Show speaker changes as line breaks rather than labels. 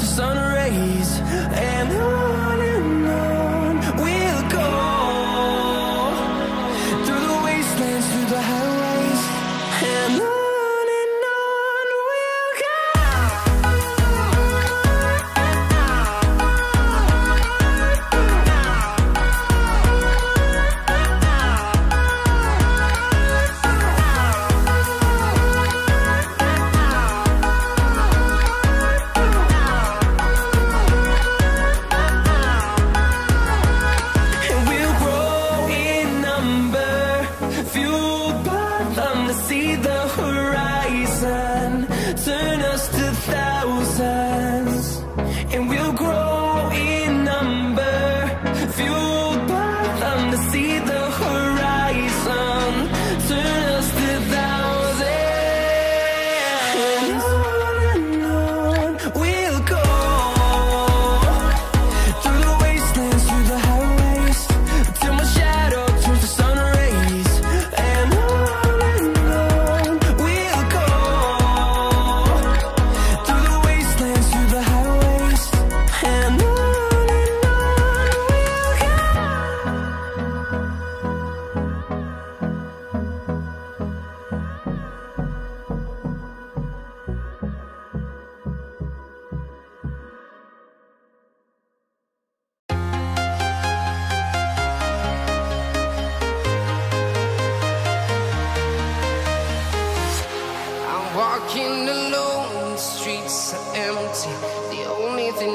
the sun rays and I